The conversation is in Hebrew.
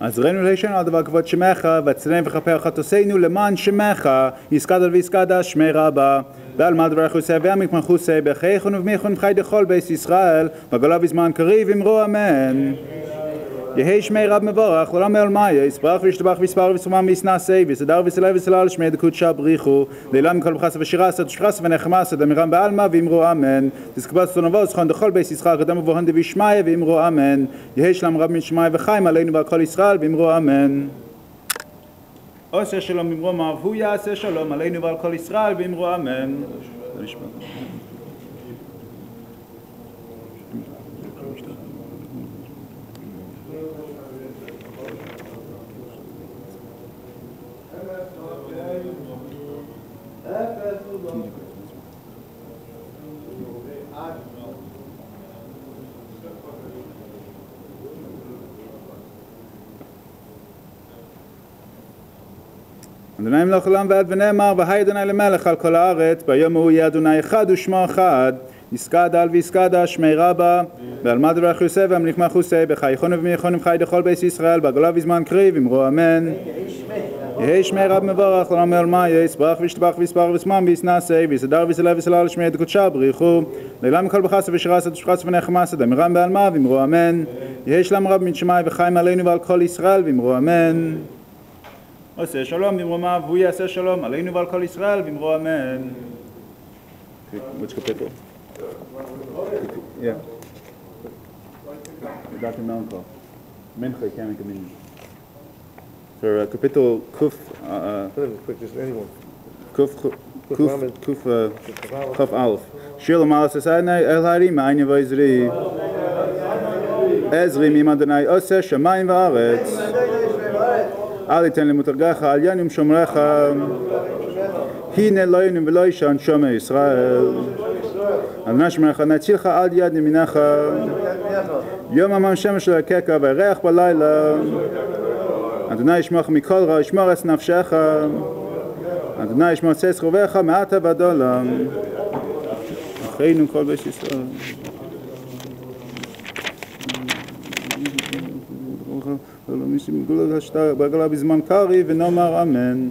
עזרנו לישן על דבר כבוד שמך, והצלם וכפר חטוסינו למען שמך, יסקדה ויסקדה שמי רבה. ועל מה דבר חוסה ועמק מחוסה, בחייכון ובמיכון חי דכל בית ישראל, בגולה בזמן קריב אמרו אמן. יהי שמי רב מבורך, לעולם אל מאיה, יסברך וישתבח ויספר וסומם ויסנסי, ויסדר וסלל וסלל שמי דקודשה בריחו, לעילם כל בחסה ושירסה, תשחרס ונחמסה, דמירם בעלמא ואמרו אמן. תסקבץ תונבו זכון דכל בית ישראל, קדם ובוהן דבי שמיה ואמרו אמן. יהי שלם רב מן וחיים עלינו ועל כל ישראל ואמרו אמן. עושה שלום אמרו מה הוא יעשה שלום עלינו ועל כל ישראל ואמרו אמן. אדוני מלוך עולם ועד ונאמר והי אדוני למלך על כל הארץ ביום ההוא יהיה אדוני אחד ושמו אחד יסקד על ויסקדה שמי רבה ועל מה דברך יוסף והמליך מחוסה בחייכון ובמיכון חי דכל בית ישראל בעגולה בזמן קריב אמרו אמן. יהי שמי רב מבורך לעולם אל מה יסברך וישתבח ויספר וסמם ויסנסי ויסדר ויסלל וסלל שמי את קודשה בריחו. לעילם כל בחסה ושירסה תשחס ונחמסה דמירם בעלמה ואמרו אמן. יהי שלם רב מן שמי וחיים עלינו ועל כל ישראל ואמרו אמן עושה שלום במרומיו, והוא יעשה שלום עלינו ועל כל ישראל במרו אמן. Which capital? Yeah. Dr. Melanchol. Mincha can't come in. For uh, capital Kuf, uh, quick, just anyone. Kuf, Kuf, Kuf, uh, Kuf Aleph. שיר למעלה ססייני אל הרים מעין ועזרי. עזרי ממדני עושה שמיים וארץ. אל יתן למותרגך, אל ינום שומרך. הנה לא ינום ולא ישן שומר ישראל. אדוני שמרך נצילך על יד ימינך. יום עמם שמש לרקקה וירח בלילה. אדוני ישמוך מכל רע, ישמור את נפשך. אדוני ישמור צאצ חובך מעתה ועד עולם. אחינו כל בית ישראל. ולא מיסים גולה בזמן קרי ונאמר אמן.